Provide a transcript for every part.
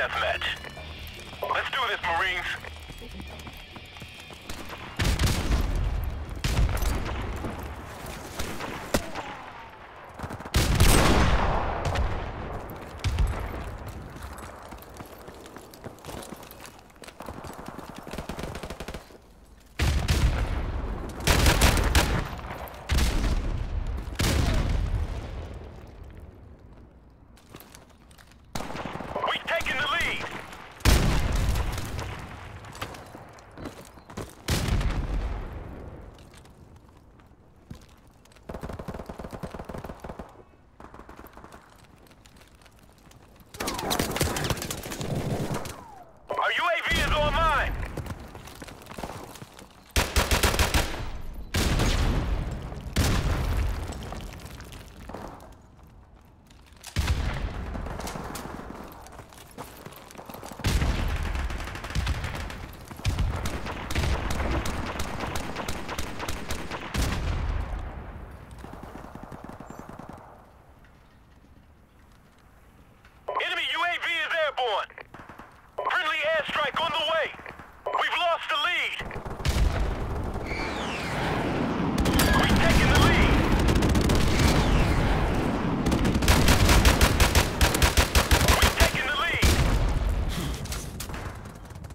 deathmatch. Let's do this, Marines.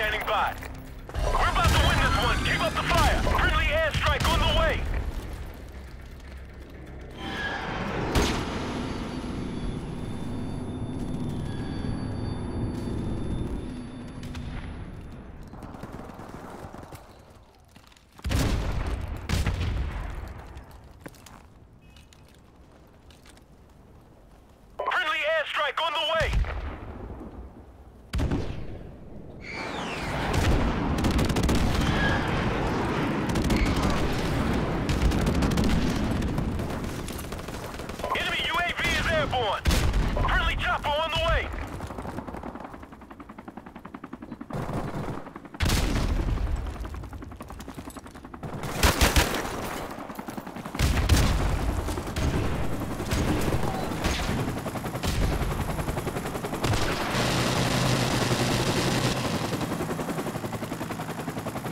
standing by. We're about to win this one. Keep up the fire. on. Friendly chopper on the way.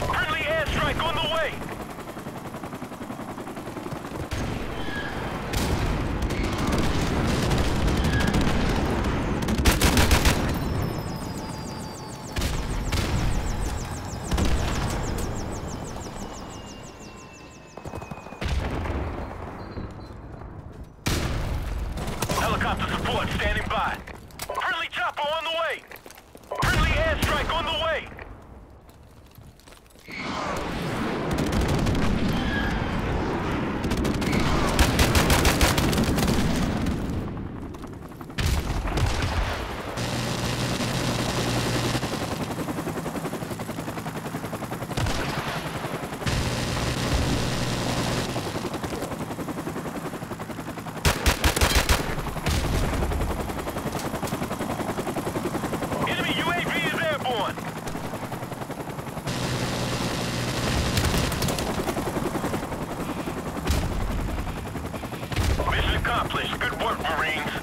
Friendly on the way. Helicopter support standing by. Friendly chopper on the way. Friendly airstrike on the way. Good work, Marines.